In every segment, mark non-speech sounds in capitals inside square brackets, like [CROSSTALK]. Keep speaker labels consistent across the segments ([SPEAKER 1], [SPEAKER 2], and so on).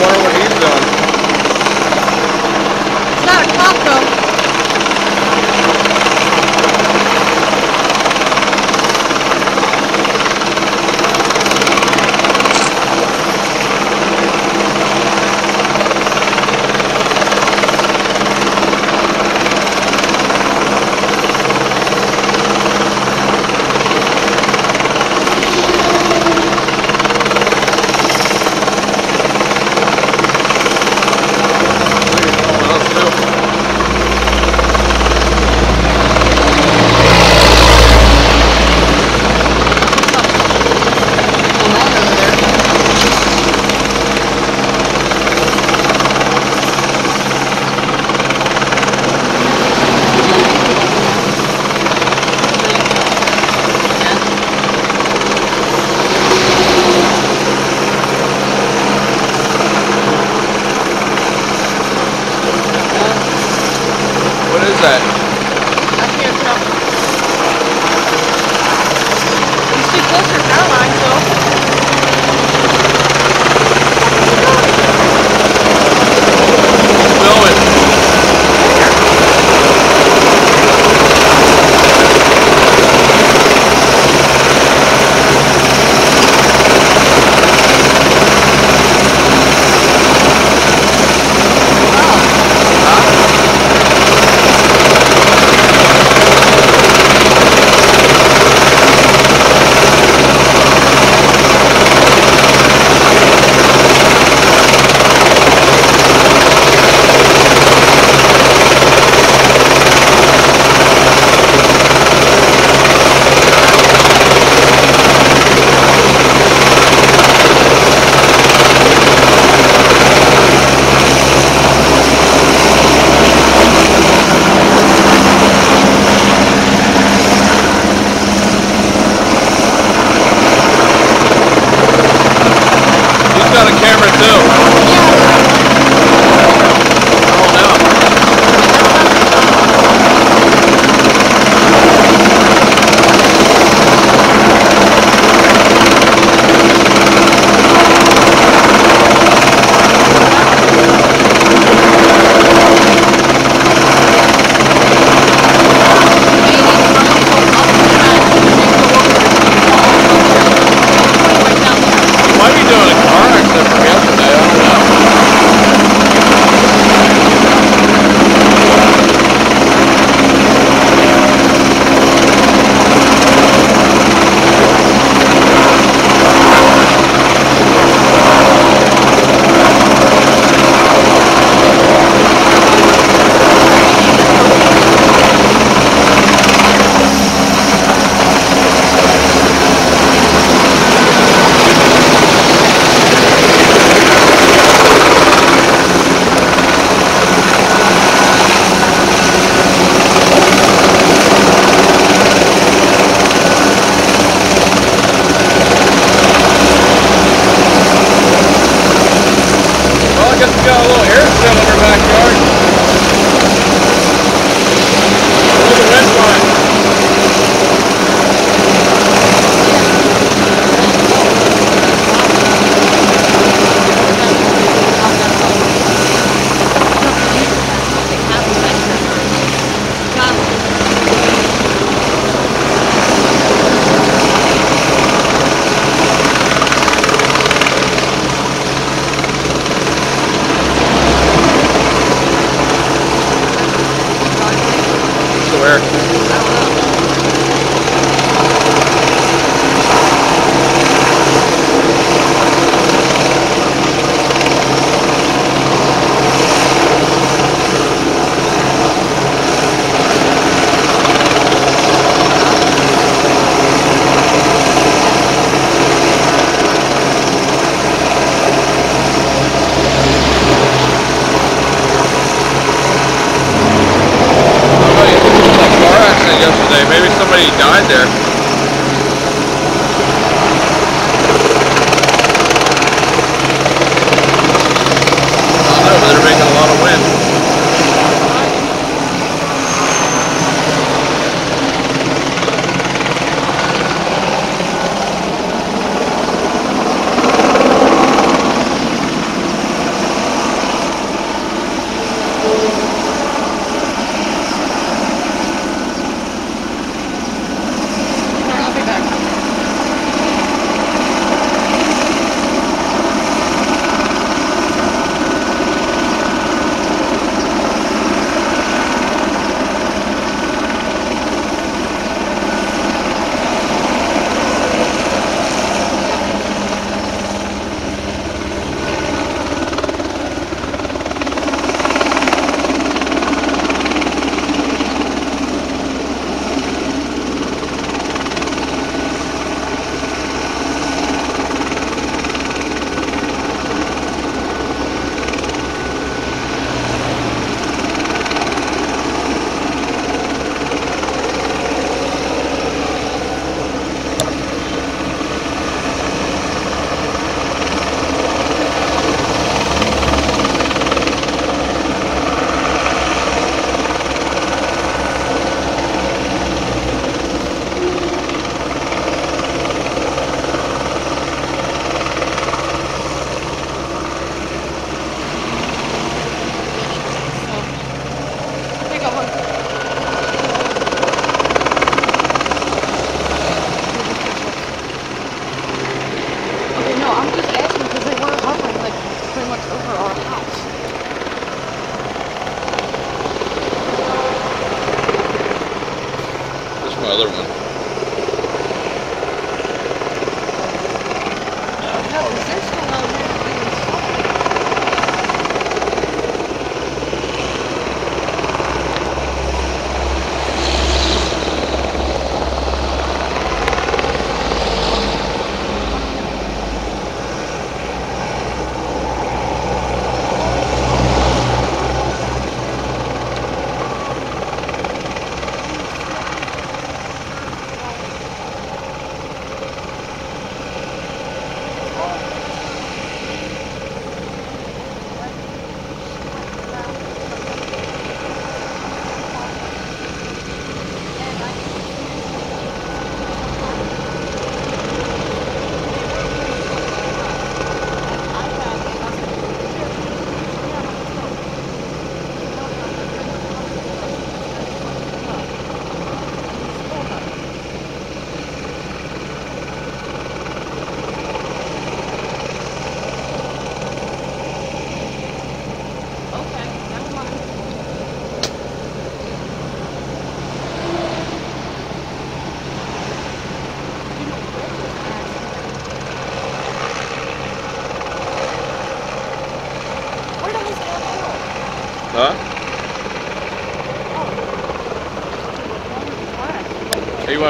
[SPEAKER 1] wonder what he's doing.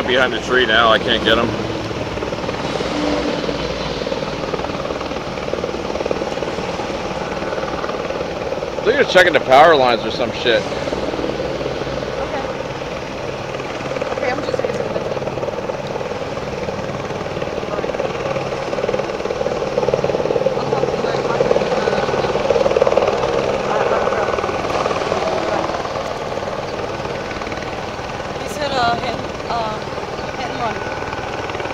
[SPEAKER 1] Behind the tree now. I can't get him. They're checking the power lines or some shit.
[SPEAKER 2] Okay. Okay, I'm just answering this. He said, uh, hit, uh, hit and run.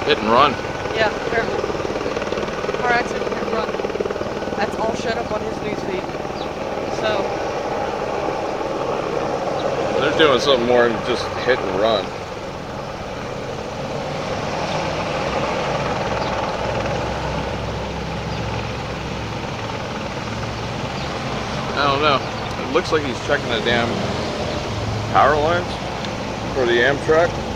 [SPEAKER 1] Hit and run.
[SPEAKER 2] Yeah, apparently. Car accident, hit and run. That's all showed up on his news feed. So,
[SPEAKER 1] They're doing something more than just hit and run. I don't know. It looks like he's checking the damn power lines for the Amtrak.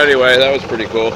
[SPEAKER 1] Anyway, that was pretty cool.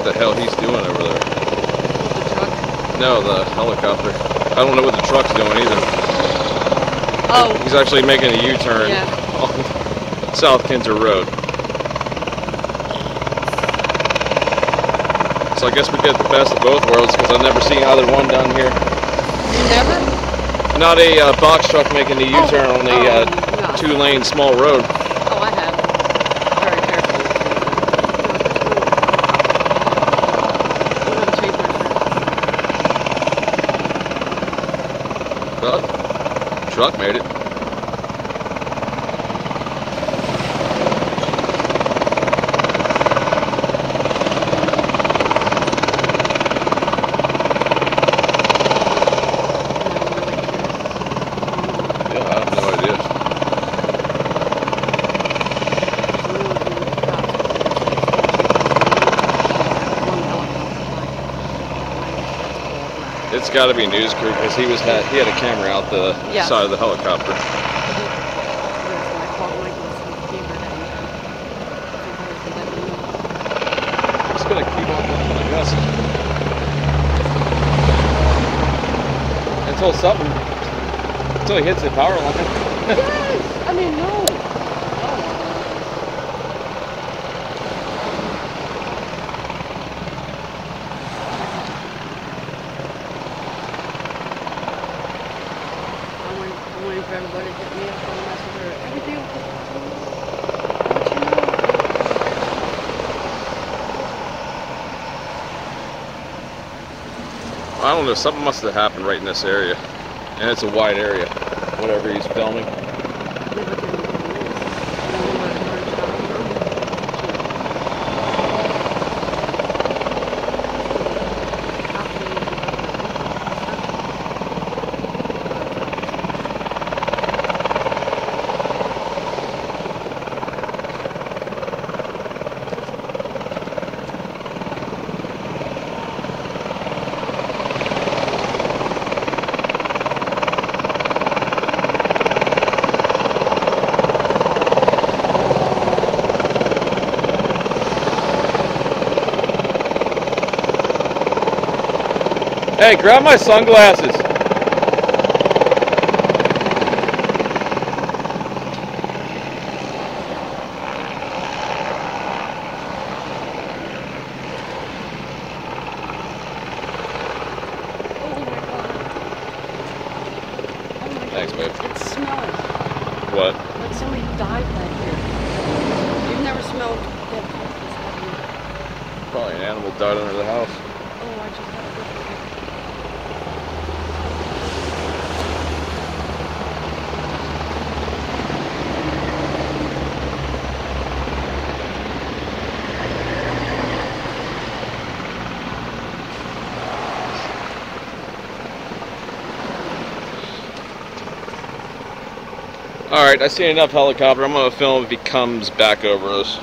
[SPEAKER 1] What the hell he's doing over there.
[SPEAKER 2] The truck.
[SPEAKER 1] No, the helicopter. I don't know what the truck's doing either.
[SPEAKER 2] Oh,
[SPEAKER 1] He's actually making a U-turn
[SPEAKER 2] Yeah.
[SPEAKER 1] on [LAUGHS] South Kinzer Road. So I guess we get the best of both worlds because I've never seen either one down here.
[SPEAKER 2] you never?
[SPEAKER 1] Not a uh, box truck making the
[SPEAKER 2] Oh,
[SPEAKER 1] U-turn on the
[SPEAKER 2] oh,
[SPEAKER 1] uh,
[SPEAKER 2] no.
[SPEAKER 1] two-lane small road.
[SPEAKER 2] Oh, I have. Very carefully.
[SPEAKER 1] But truck made it. Yeah, I have no idea. It's got to be news crew because he was had he had a camera out the
[SPEAKER 2] Yes.
[SPEAKER 1] side of the helicopter. Just gonna keep on going, I guess. Until something, until he hits the power line.
[SPEAKER 2] Yes! I mean, no. I'm waiting, On Messenger. Everything.
[SPEAKER 1] I don't know. Something must have happened right in this area, and it's a wide area. Whatever he's filming.
[SPEAKER 2] Yeah, but then it is. I don't know where the bird's coming from.
[SPEAKER 1] Hey, grab my sunglasses.
[SPEAKER 2] Oh my god. Oh
[SPEAKER 1] Thanks, babe.
[SPEAKER 2] It smells
[SPEAKER 1] What?
[SPEAKER 2] like somebody died back here. You've never smelled dead corpses, have you?
[SPEAKER 1] Probably an animal died under the house.
[SPEAKER 2] Oh, I just had a
[SPEAKER 1] All right, I see enough helicopter. I'm gonna film if he comes back over us.